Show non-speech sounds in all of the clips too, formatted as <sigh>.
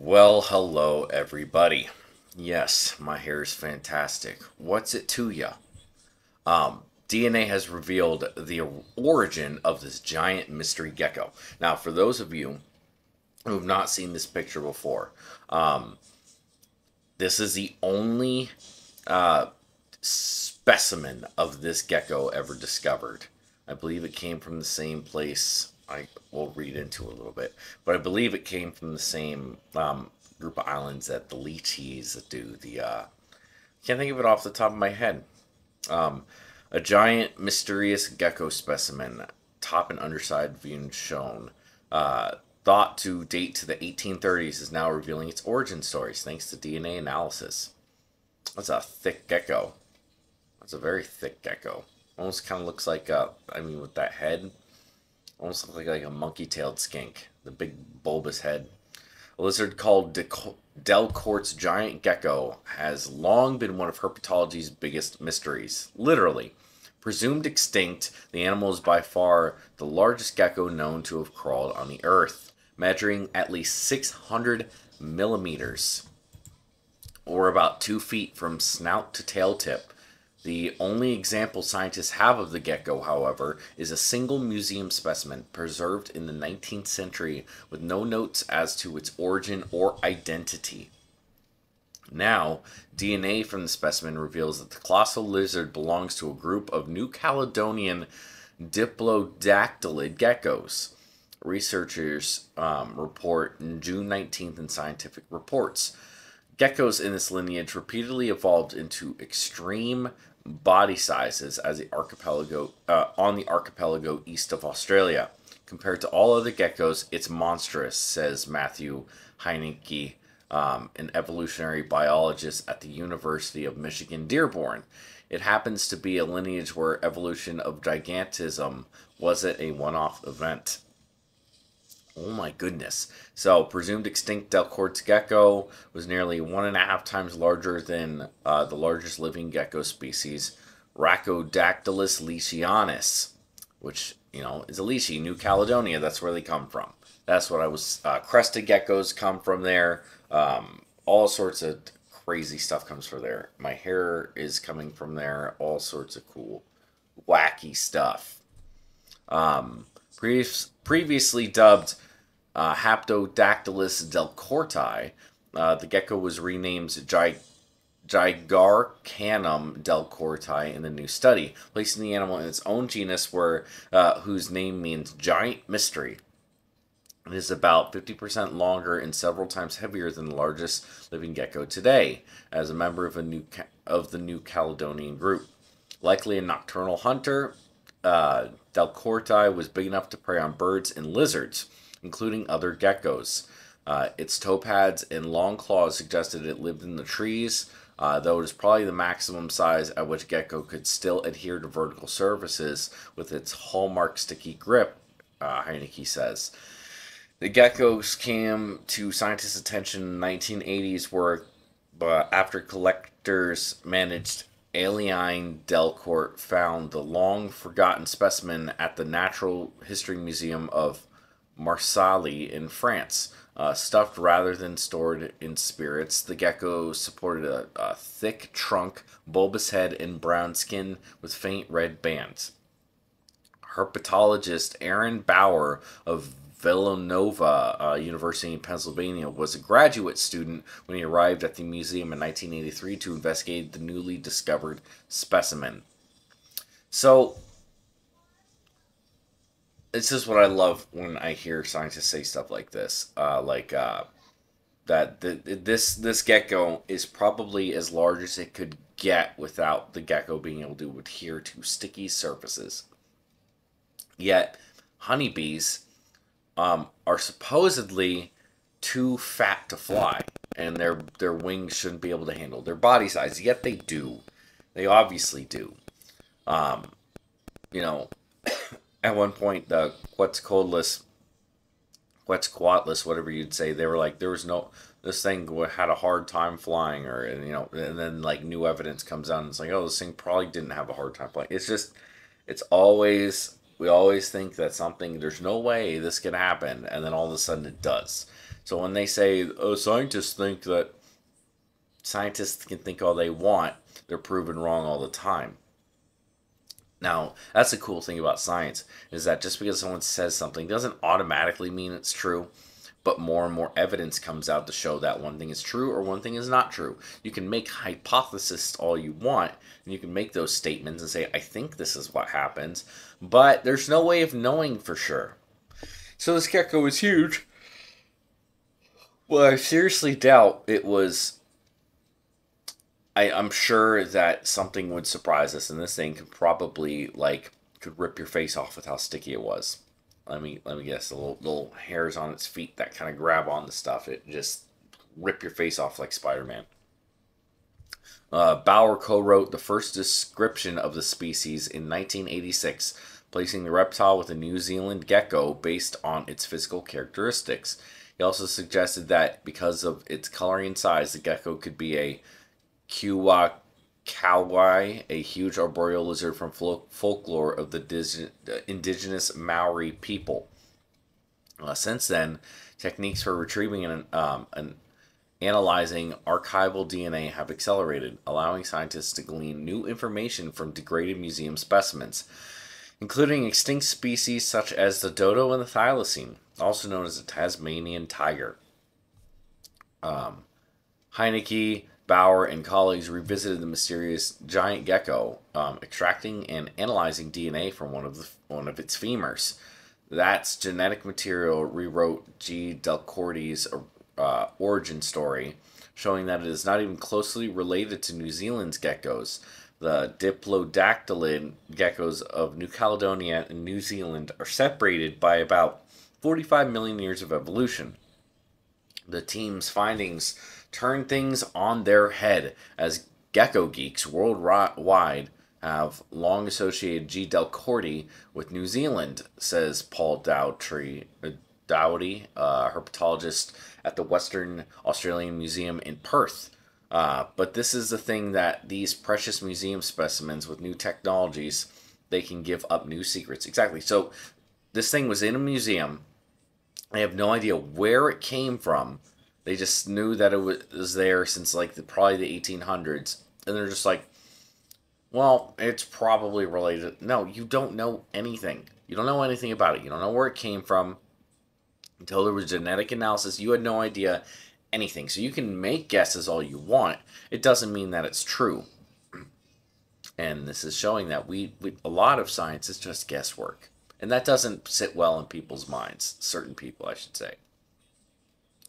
Well, hello, everybody. Yes, my hair is fantastic. What's it to ya? Um, DNA has revealed the origin of this giant mystery gecko. Now, for those of you who have not seen this picture before, um, this is the only uh, specimen of this gecko ever discovered. I believe it came from the same place I will read into a little bit, but I believe it came from the same um, group of islands that the leachies do. The uh, can't think of it off the top of my head. Um, a giant mysterious gecko specimen, top and underside view shown. Uh, thought to date to the 1830s is now revealing its origin stories thanks to DNA analysis. That's a thick gecko. That's a very thick gecko. Almost kind of looks like, a, I mean, with that head, Almost looks like, like a monkey-tailed skink. The big bulbous head. A lizard called Delcourt's giant gecko has long been one of herpetology's biggest mysteries. Literally. Presumed extinct, the animal is by far the largest gecko known to have crawled on the earth, measuring at least 600 millimeters, or about 2 feet from snout to tail tip. The only example scientists have of the gecko, however, is a single museum specimen preserved in the 19th century with no notes as to its origin or identity. Now, DNA from the specimen reveals that the colossal lizard belongs to a group of New Caledonian diplodactylid geckos. Researchers um, report in June 19th in Scientific Reports. Geckos in this lineage repeatedly evolved into extreme body sizes as the archipelago uh, on the archipelago east of Australia. Compared to all other geckos, it's monstrous, says Matthew Heinicke, um, an evolutionary biologist at the University of Michigan Dearborn. It happens to be a lineage where evolution of gigantism wasn't a one-off event. Oh my goodness. So, presumed extinct Delcourt's gecko was nearly one and a half times larger than uh, the largest living gecko species, Rhacodactylus leachianus, which, you know, is a leachy, New Caledonia. That's where they come from. That's what I was. Uh, crested geckos come from there. Um, all sorts of crazy stuff comes from there. My hair is coming from there. All sorts of cool, wacky stuff. Um, pre- previously dubbed uh, Hoplodactylus delcourti. Uh, the gecko was renamed Gi- Gigarcanum delcourti in the new study, placing the animal in its own genus, where uh, whose name means giant mystery. It is about 50% longer and several times heavier than the largest living gecko today, as a member of a new of the New Caledonian group. Likely a nocturnal hunter, uh, Delcourti was big enough to prey on birds and lizards including other geckos. Uh, its toe pads and long claws suggested it lived in the trees, uh, though it is probably the maximum size at which gecko could still adhere to vertical surfaces with its hallmark sticky grip, uh, Heinicke says. The geckos came to scientists' attention in the 1980s, where uh, after collectors managed Alain Delcourt found the long forgotten specimen at the Natural History Museum of Marseille in France. Uh, stuffed rather than stored in spirits, the gecko supported a, a, thick trunk, bulbous head, and brown skin with faint red bands. Herpetologist Aaron Bauer of Villanova uh, University in Pennsylvania was a graduate student when he arrived at the museum in 1983 to investigate the newly discovered specimen. So, this is what I love when I hear scientists say stuff like this. Uh, like uh, that the, this this gecko is probably as large as it could get without the gecko being able to adhere to sticky surfaces. Yet honeybees um, are supposedly too fat to fly, and their their wings shouldn't be able to handle their body size. Yet they do. They obviously do. Um, you know, at one point the what's coldless what's Quetzalcoatlus, whatever you'd say, they were like there was no this thing had a hard time flying, or you know, and then like new evidence comes out and it's like oh this thing probably didn't have a hard time flying. It's just it's always we always think that something there's no way this can happen, and then all of a sudden it does. So when they say, oh, scientists think that scientists can think all they want, they're proven wrong all the time. Now, that's the cool thing about science is that just because someone says something doesn't automatically mean it's true, but more and more evidence comes out to show that one thing is true or one thing is not true. You can make hypotheses all you want, and you can make those statements and say, I think this is what happens, but there's no way of knowing for sure. So this gecko is huge. Well, I seriously doubt it was I, I'm sure that something would surprise us, and this thing could probably like could rip your face off with how sticky it was. Let me let me guess. The little, little hairs on its feet that kind of grab on the stuff. It just rip your face off like Spider Man. Uh, Bauer co-wrote the first description of the species in 1986, placing the reptile with a New Zealand gecko based on its physical characteristics. He also suggested that because of its coloring and size, the gecko could be a Kiwa Kauai, a huge arboreal lizard from folklore of the indigenous Maori people. Uh, since then, techniques for retrieving and, um, analyzing archival DNA have accelerated, allowing scientists to glean new information from degraded museum specimens, including extinct species such as the dodo and the thylacine, also known as the Tasmanian tiger. Um, Heinicke Bauer and colleagues revisited the mysterious giant gecko, um, extracting and analyzing DNA from one of the, one of its femurs. That's genetic material rewrote G. delcourt's uh, origin story, showing that it is not even closely related to New Zealand's geckos. The diplodactylid geckos of New Caledonia and New Zealand are separated by about 45 million years of evolution. The team's findings turn things on their head as gecko geeks worldwide have long associated G. delcourti with New Zealand, says Paul Dowtree, uh, Doughty, uh, herpetologist at the Western Australian Museum in Perth. Uh, but this is the thing that these precious museum specimens with new technologies, they can give up new secrets. Exactly. So this thing was in a museum. I have no idea where it came from they just knew that it was there since like the, probably the 1800s, and they're just like, well, it's probably related. No, you don't know anything. You don't know anything about it. You don't know where it came from until there was genetic analysis. You had no idea anything. So you can make guesses all you want. It doesn't mean that it's true. <clears throat> And this is showing that we, we a lot of science is just guesswork. And that doesn't sit well in people's minds, certain people, I should say.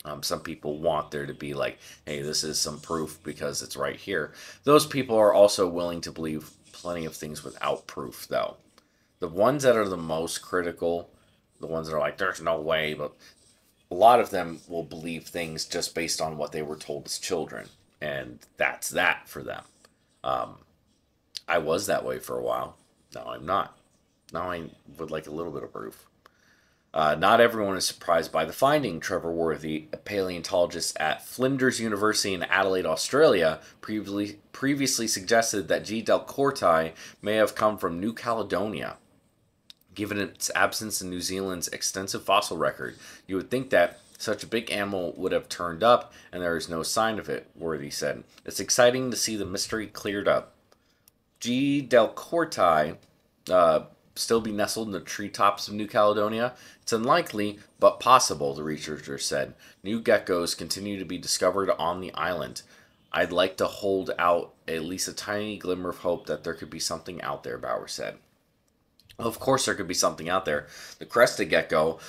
Um, some people want there to be like, hey, this is some proof because it's right here. Those people are also willing to believe plenty of things without proof, though. The ones that are the most critical, the ones that are like, there's no way, but a lot of them will believe things just based on what they were told as children. And that's that for them. Um, I was that way for a while. Now I'm not. Now I would like a little bit of proof. Uh, not everyone is surprised by the finding. Trevor Worthy, a paleontologist at Flinders University in Adelaide, Australia, previously, previously suggested that G. delcourti may have come from New Caledonia. Given its absence in New Zealand's extensive fossil record, you would think that such a big animal would have turned up, and there is no sign of it, Worthy said. It's exciting to see the mystery cleared up. G. delcourti uh, still be nestled in the treetops of New Caledonia? It's unlikely, but possible, the researchers said. New geckos continue to be discovered on the island. I'd like to hold out at least a tiny glimmer of hope that there could be something out there, Bauer said. Of course, there could be something out there. The crested gecko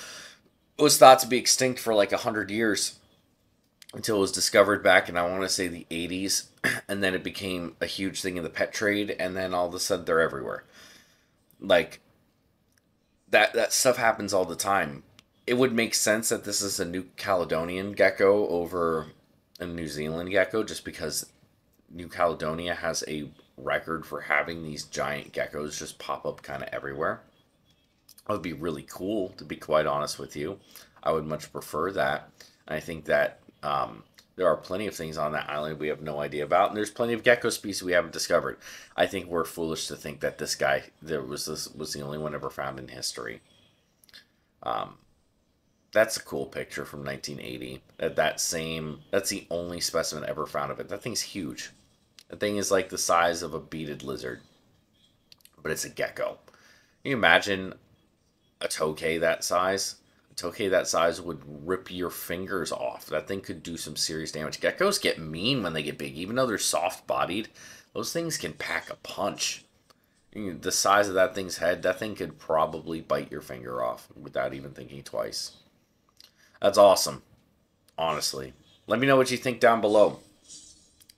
was thought to be extinct for like a hundred years until it was discovered back in I want to say the 80s, <clears throat> and then it became a huge thing in the pet trade, and then all of a sudden they're everywhere like that that stuff happens all the time. It would make sense that this is a New Caledonian gecko over a New Zealand gecko just because New Caledonia has a record for having these giant geckos just pop up kind of everywhere. That would be really cool, to be quite honest with you. I would much prefer that. And I think that um, there are plenty of things on that island we have no idea about, and there's plenty of gecko species we haven't discovered. I think we're foolish to think that this guy there was this was the only one ever found in history. Um, That's a cool picture from 1980. That that same. That's the only specimen ever found of it. That thing's huge. That thing is like the size of a beaded lizard, but it's a gecko. Can you imagine a tokay that size? A tokay that size would rip your fingers off. That thing could do some serious damage. Geckos get mean when they get big, even though they're soft bodied. Those things can pack a punch. The size of that thing's head, that thing could probably bite your finger off without even thinking twice. That's awesome. Honestly. Let me know what you think down below.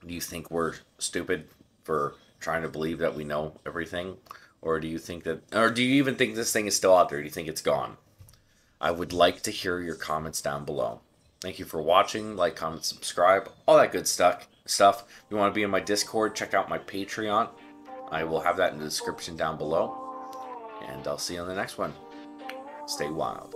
Do you think we're stupid for trying to believe that we know everything? Or do you think that, or do you even think this thing is still out there? Do you think it's gone? I would like to hear your comments down below. Thank you for watching. Like, comment, subscribe, all that good stuff. Stuff. If you want to be in my Discord, check out my Patreon. I will have that in the description down below. And I'll see you on the next one. Stay wild.